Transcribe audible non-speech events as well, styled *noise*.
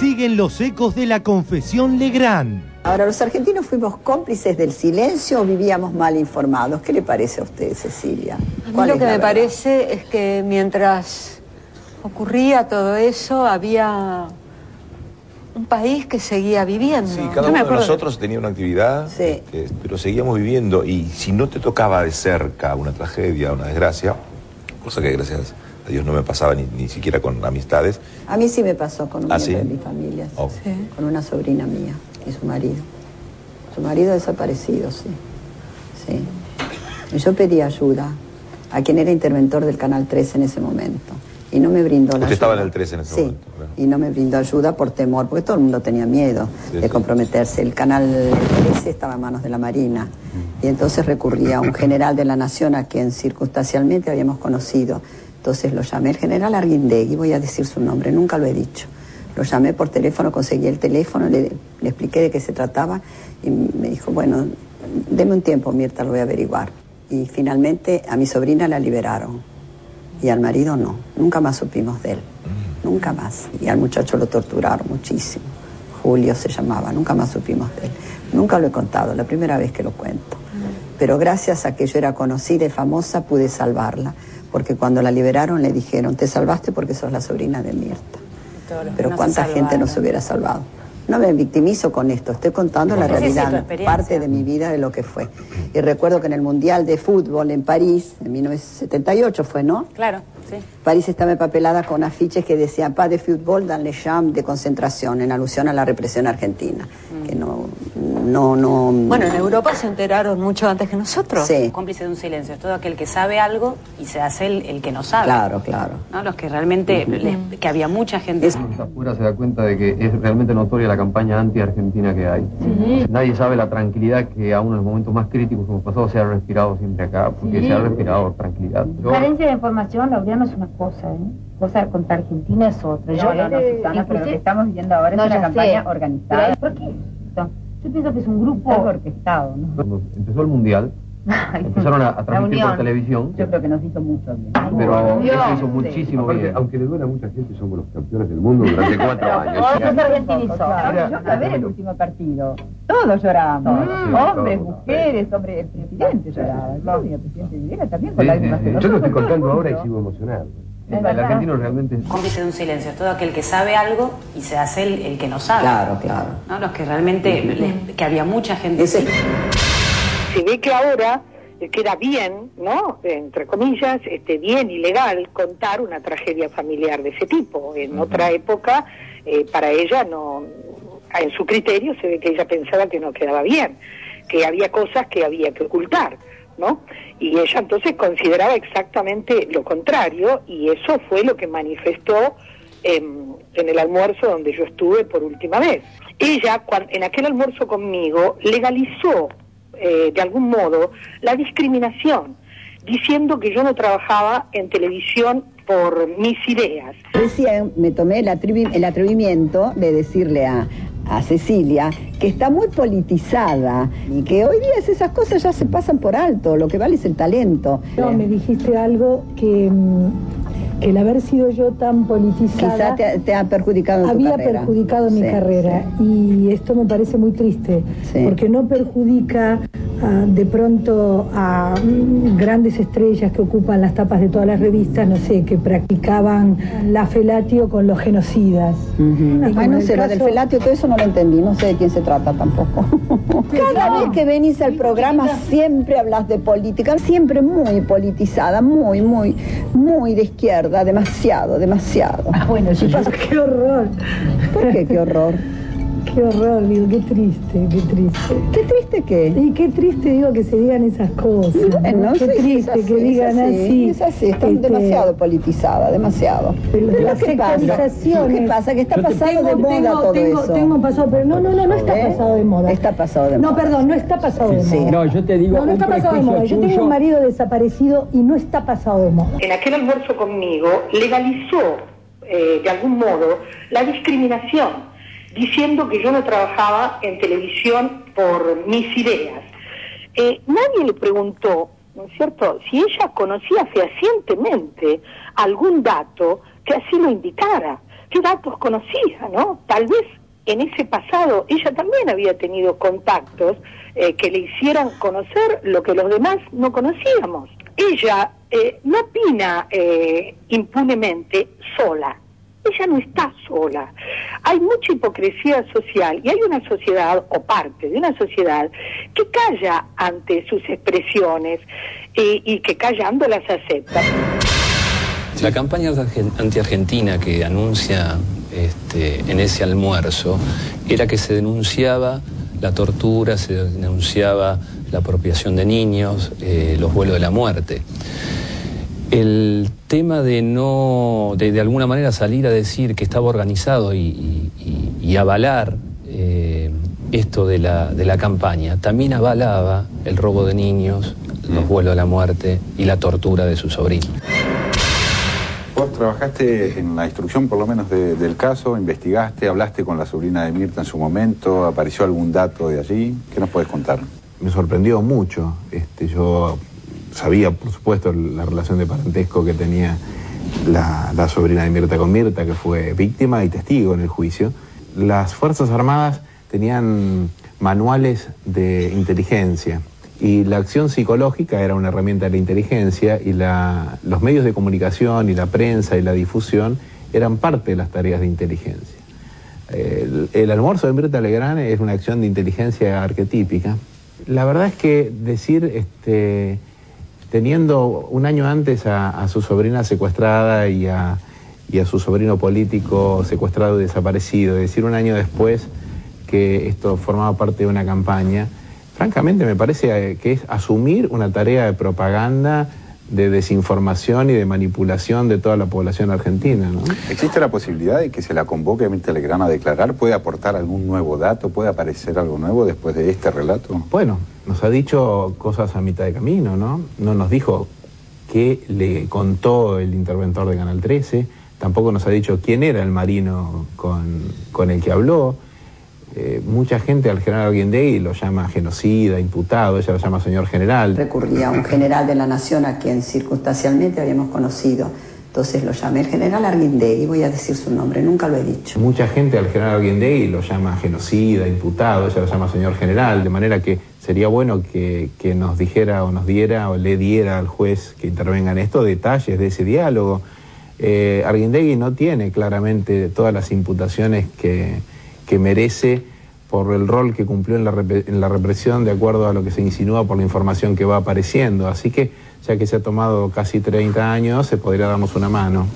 siguen los ecos de la confesión Legrand. Ahora, ¿los argentinos fuimos cómplices del silencio o vivíamos mal informados? ¿Qué le parece a usted, Cecilia? A mí lo que me parece es que mientras ocurría todo eso, había un país que seguía viviendo. Sí, cada uno de nosotros tenía una actividad, este, pero seguíamos viviendo. Y si no te tocaba de cerca una tragedia, una desgracia, cosa que gracias Dios no me pasaba ni, siquiera con amistades. A mí sí me pasó con un ¿Ah, de mi familia, oh. con una sobrina mía y su marido. Su marido desaparecido, sí. sí. yo pedí ayuda a quien era interventor del Canal 3 en ese momento y no me brindó la Usted estaba en el 13 en ese sí, momento. y no me brindó ayuda por temor, porque todo el mundo tenía miedo de comprometerse. El canal 13 estaba en manos de la Marina y entonces recurría a un general de la Nación a quien circunstancialmente habíamos conocido. Entonces lo llamé, el general Arguindegui, voy a decir su nombre, nunca lo he dicho. Lo llamé por teléfono, conseguí el teléfono, le, le expliqué de qué se trataba y me dijo, bueno, deme un tiempo, Mirta, lo voy a averiguar. Y finalmente a mi sobrina la liberaron y al marido no. Nunca más supimos de él. Nunca más. Y al muchacho lo torturaron muchísimo. Julio se llamaba, nunca más supimos de él. Nunca lo he contado, la primera vez que lo cuento. Pero gracias a que yo era conocida y famosa pude salvarla, porque cuando la liberaron le dijeron, te salvaste porque sos la sobrina de Mirta. Pero cuánta gente no se hubiera salvado. No me victimizo con esto, estoy contando la realidad, parte de mi vida de lo que fue. Y recuerdo que en el Mundial de Fútbol en París, en 1978 fue, ¿no? Claro, sí. París estaba empapelada con afiches que decían pas de fútbol dans les champs de concentración, en alusión a la represión argentina. Mm. Que no, no, no... Bueno, en Europa se enteraron mucho antes que nosotros. Sí. Cómplice de un silencio, es todo aquel que sabe algo y se hace el, que no sabe. Claro, claro. ¿No? Los que realmente, que había mucha gente... Es... Afuera se da cuenta de que es realmente notoria la campaña anti-argentina que hay. Nadie sabe la tranquilidad que aún en los momentos más críticos como pasado se ha respirado siempre acá, porque se ha respirado tranquilidad. Carencia de información, Laureano, es una cosa, ¿eh? Cosa contra Argentina es otra. Yo, no, no, Susana, pero lo que estamos viendo ahora es una campaña organizada. ¿Por qué? Yo pienso que es un grupo... orquestado, ¿no? Cuando empezó el Mundial, *laughs* Empezaron a, transmitir por televisión. Yo creo que nos hizo mucho bien. Pero eso hizo muchísimo bien. Aunque le duele a mucha gente, somos los campeones del mundo durante *laughs* cuatro años. se argentinizó. Yo a ver el último partido. Todos lloramos. hombres, mujeres, hombres, el presidente lloraba. El presidente Videla también con Yo lo estoy contando ahora y sigo emocionado. El argentino realmente es... Cómplice de un silencio, todo aquel que sabe algo y se hace el, que no sabe. Claro, claro. ¿No? Los que realmente, que había mucha gente se ve que ahora queda bien, ¿no? Entre comillas, este, bien y legal contar una tragedia familiar de ese tipo. En otra época, eh, para ella no, en su criterio se ve que ella pensaba que no quedaba bien, que había cosas que había que ocultar, ¿no? Y ella entonces consideraba exactamente lo contrario y eso fue lo que manifestó en, en el almuerzo donde yo estuve por última vez. Ella, en aquel almuerzo conmigo, legalizó eh, de algún modo la discriminación, diciendo que yo no trabajaba en televisión por mis ideas. Recién me tomé el, atrevimiento de decirle a, a Cecilia que está muy politizada y que hoy día esas cosas ya se pasan por alto, lo que vale es el talento. No, me dijiste algo que mm, que el haber sido yo tan politizada... Quizá te, ha perjudicado tu Había perjudicado mi carrera. y esto me parece muy triste, porque no perjudica ah, de pronto a mm, grandes estrellas que ocupan las tapas de todas las revistas, no sé, que practicaban la felatio con los genocidas. Ay, no sé, del felatio, todo eso no lo entendí, no sé de quién se trata tampoco. *laughs* Cada vez que venís al programa siempre hablas de política, siempre muy politizada, muy, muy, muy de izquierda demasiado, demasiado. Ah, bueno, pasa, *laughs* qué horror. ¿Por qué qué horror? Qué horror, digo, qué triste, qué triste. ¿Qué triste qué? Y qué triste, digo, que se digan esas cosas. Bueno, qué triste que digan así. Es así, está este, demasiado politizada, demasiado. Las ¿Qué ¿Qué pasa? Que está pasado de moda tengo, todo tengo, eso. Tengo pasado, pero no, no, no, no está pasado de moda. Está pasado de moda. No, perdón, no está pasado de moda. No, yo te digo No, no está pasado de moda. Yo tengo un marido desaparecido y no está pasado de moda. En aquel almuerzo conmigo legalizó, eh, de algún modo, la discriminación diciendo que yo no trabajaba en televisión por mis ideas. Eh, nadie le preguntó, ¿no es cierto?, si ella conocía fehacientemente algún dato que así lo indicara. qué datos conocía, ¿no? Tal vez en ese pasado ella también había tenido contactos eh, que le hicieran conocer lo que los demás no conocíamos. Ella eh, no opina eh, impunemente sola. Ella no está sola. Hay mucha hipocresía social y hay una sociedad o parte de una sociedad que calla ante sus expresiones y que callando las acepta. La campaña anti-argentina que anuncia este, en ese almuerzo era que se denunciaba la tortura, se denunciaba la apropiación de niños, eh, los vuelos de la muerte. El tema de no, de, alguna manera salir a decir que estaba organizado y, avalar eh, esto de la, de la campaña, también avalaba el robo de niños, los vuelos de la muerte y la tortura de su sobrino. Vos trabajaste en la instrucción por lo menos del caso, investigaste, hablaste con la sobrina de Mirta en su momento, apareció algún dato de allí, ¿qué nos puedes contar? Me sorprendió mucho, este, yo sabía por supuesto la relación de parentesco que tenía la, sobrina de Mirta con Mirta, que fue víctima y testigo en el juicio. Las Fuerzas Armadas tenían manuales de inteligencia y la acción psicológica era una herramienta de la inteligencia y los medios de comunicación y la prensa y la difusión eran parte de las tareas de inteligencia. El, almuerzo de Mirta Legrand es una acción de inteligencia arquetípica. La verdad es que decir, este, teniendo un año antes a, su sobrina secuestrada y a, su sobrino político secuestrado y desaparecido, decir un año después que esto formaba parte de una campaña, francamente me parece que es asumir una tarea de propaganda, de desinformación y de manipulación de toda la población argentina. ¿Existe la posibilidad de que se la convoque a mi Telegrama a declarar? ¿Puede aportar algún nuevo dato? ¿Puede aparecer algo nuevo después de este relato? Bueno, nos ha dicho cosas a mitad de camino, ¿no? No nos dijo qué le contó el interventor de Canal 13, tampoco nos ha dicho quién era el marino con, con el que habló. Eh, mucha gente al general Arguindegui lo llama genocida, imputado, ella lo llama señor general. Recurría a un general de la nación a quien circunstancialmente habíamos conocido. Entonces lo llamé el general Arguindegui, voy a decir su nombre, nunca lo he dicho. Mucha gente al general Arguindegui lo llama genocida, imputado, ella lo llama señor general, de manera que sería bueno que, nos dijera o nos diera o le diera al juez que intervenga en esto detalles de ese diálogo. Eh, Arguindegui no tiene claramente todas las imputaciones que que merece por el rol que cumplió en la, represión de acuerdo a lo que se insinúa por la información que va apareciendo. Así que, ya que se ha tomado casi 30 años, se podría darnos una mano.